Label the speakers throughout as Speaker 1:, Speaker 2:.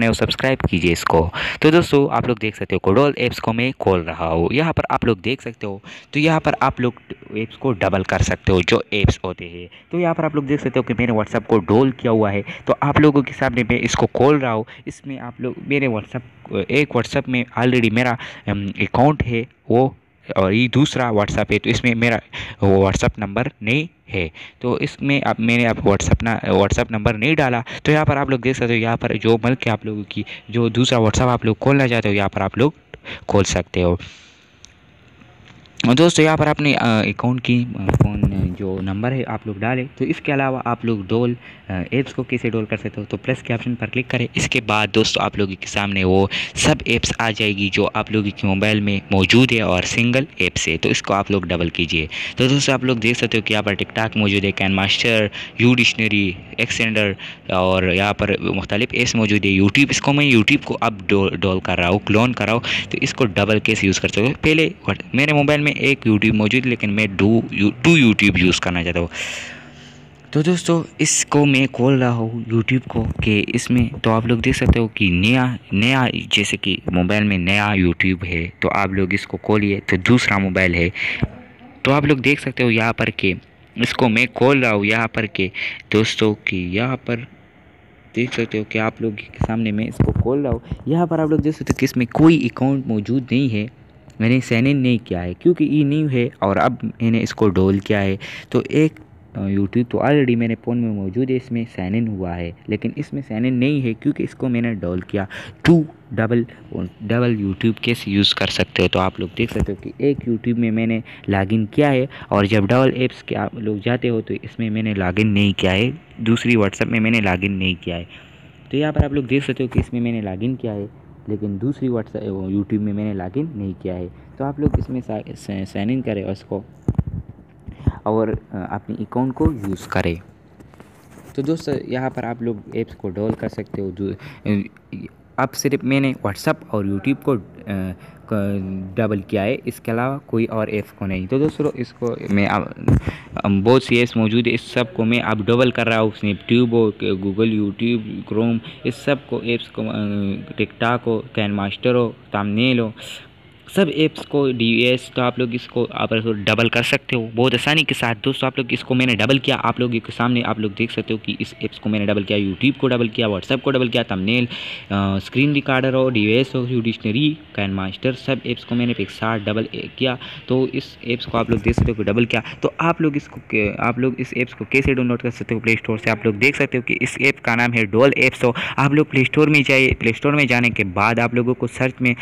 Speaker 1: नहीं हो सब्सक्राइब कीजिए इसको। तो दोस्तों, आप लोग देख सकते हो कोडोल एप्स को मैं खोल रहा हूँ। यहाँ पर आप लोग देख सकते हो तो यहाँ पर आप लोग एप्स को डबल कर सकते हो, जो एप्स होते हैं। तो यहाँ पर आप लोग देख सकते हो कि मैंने व्हाट्सअप को डोल किया हुआ है। तो आप लोगों के सामने मैं इसको खोल रहा हूँ। इसमें आप लोग मेरे व्हाट्सअप एक व्हाट्सअप में ऑलरेडी मेरा अकाउंट है, वो और ये दूसरा व्हाट्सअप है तो इसमें मेरा व्हाट्सअप नंबर नहीं है। तो इसमें आप, मैंने आप व्हाट्सअप ना व्हाट्सअप नंबर नहीं डाला तो यहाँ पर आप लोग देख सकते हो, यहाँ पर जो मल्कि आप लोगों की, जो दूसरा व्हाट्सअप आप लोग खोलना चाहते हो, यहाँ पर आप लोग खोल सकते हो। दोस्तों, यहाँ पर अपने अकाउंट की फ़ोन जो नंबर है, आप लोग डालें। तो इसके अलावा आप लोग डोल एप्स को कैसे डोल कर सकते हो तो प्लस के ऑप्शन पर क्लिक करें। इसके बाद दोस्तों, आप लोगों के सामने वो सब ऐप्स आ जाएगी, जो आप लोगों के मोबाइल में मौजूद है और सिंगल एप्स है। तो इसको आप लोग डबल कीजिए। तो दोस्तों, आप लोग देख सकते हो कि यहाँ पर टिकटाक मौजूद है KineMaster you dictionary ascender और यहाँ पर मुख्तलिफ़ एस मौजूद है। यूट्यूब इसको मैं यूट्यूब को अब डोल कर रहा हूँ, क्लोन कर रहा हूँ तो इसको डबल केस यूज़ कर सकते हो। पहले मेरे मोबाइल में एक यूट्यूब मौजूद, लेकिन मैं डू टू यूट्यूब यूज़ करना चाहता हूँ। तो दोस्तों, इसको मैं खोल रहा हूँ यूट्यूब को, कि इसमें तो आप लोग देख सकते हो कि नया नया जैसे कि मोबाइल में नया यूट्यूब है तो आप लोग इसको खोलिए तो दूसरा मोबाइल है। तो आप लोग देख सकते हो यहाँ पर के इसको मैं खोल रहा हूँ यहाँ पर के दोस्तों की, यहाँ पर देख सकते हो कि आप लोग के सामने मैं इसको खोल रहा हूँ। यहाँ पर आप लोग देख सकते हो कि इसमें कोई अकाउंट मौजूद नहीं है। मैंने सैन नहीं किया है, क्योंकि ये न्यू है और अब मैंने इसको डोल किया है। तो एक यूट्यूब तो ऑलरेडी मेरे फ़ोन में मौजूद है, इसमें साइन इन हुआ है। लेकिन इसमें साइन इन नहीं है, क्योंकि इसको मैंने डोल किया टू डबल डबल यूट्यूब कैसे यूज़ कर सकते हो। तो आप लोग देख सकते हो कि एक यूट्यूब में मैंने लॉगिन किया है, और जब डबल एप्स के आप लोग जाते हो तो इसमें मैंने लॉगिन नहीं किया है। दूसरी व्हाट्सएप में मैंने लॉगिन नहीं किया है। तो यहाँ पर आप लोग देख सकते हो कि इसमें मैंने लॉगिन किया है, लेकिन दूसरी व्हाट्सएप यूट्यूब में मैंने लॉगिन नहीं किया है। तो आप लोग इसमें साइन इन करें उसको और अपनी अकाउंट को यूज़ करें। तो दोस्तों, यहाँ पर आप लोग ऐप्स को डोल कर सकते हो। जो अब सिर्फ़ मैंने व्हाट्सअप और यूट्यूब को डबल किया है। इसके अलावा कोई और ऐप्स को नहीं। तो दोस्तों, इसको मैं बहुत सी ऐप्स मौजूद है। इस सबको मैं अब डबल कर रहा हूँ। स्नैप ट्यूब हो गूगल यूट्यूब क्रोम इस सबको ऐप्स को टिकटाक हो कैन मास्टर हो तामनेल हो सब एप्स को डी एस तो आप लोग इसको, आप लोग डबल कर सकते हो। बहुत आसानी के साथ। दोस्तों, आप लोग इसको मैंने डबल किया। आप लोग के सामने आप लोग देख सकते हो कि इस एप्स को मैंने डबल किया। यूट्यूब को डबल किया व्हाट्सएप को डबल किया तमनेल स्क्रीन रिकॉर्डर हो डी एस हो डिक्शनरी कैन मास्टर सब एप्स को मैंने एक साथ डबल किया। तो इस एप्स को आप लोग देख सकते हो कि डबल किया। तो आप लोग इसको आप लोग इस एप्स को कैसे डाउनलोड कर सकते हो प्ले स्टोर से? आप लोग देख सकते हो कि इस ऐप का नाम है डोल एप्स हो आप लोग प्ले स्टोर में जाइए। प्ले स्टोर में जाने के बाद आप लोगों को सर्च में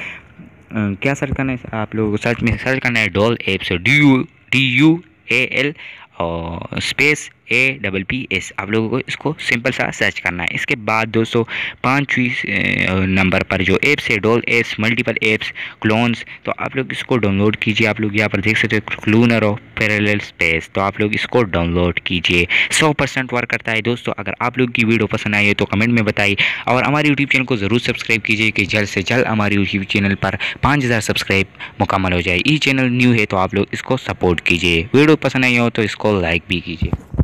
Speaker 1: क्या सर्च करना है? आप लोगों सर्च में सर्च करना है dual apps D U D U A L और space A double P S आप लोगों को इसको सिंपल सा सर्च करना है। इसके बाद दोस्तों पाँचवीं नंबर पर जो एप्स है डोल एप्स मल्टीपल एप्स क्लोन्स तो आप लोग इसको डाउनलोड कीजिए। आप लोग यहाँ पर देख सकते हो क्लूनर ऑफ़ पैरेलल स्पेस तो आप लोग इसको डाउनलोड कीजिए। सौ परसेंट वर्क करता है दोस्तों। अगर आप लोग की वीडियो पसंद आई है तो कमेंट में बताइए। और हमारे यूट्यूब चैनल को ज़रूर सब्सक्राइब कीजिए कि जल्द से जल्द हमारे यूट्यूब चैनल पर पाँच हज़ार सब्सक्राइब मुकम्मल हो जाए। ये चैनल न्यू है तो आप लोग इसको सपोर्ट कीजिए। वीडियो पसंद आई हो तो इसको लाइक भी कीजिए।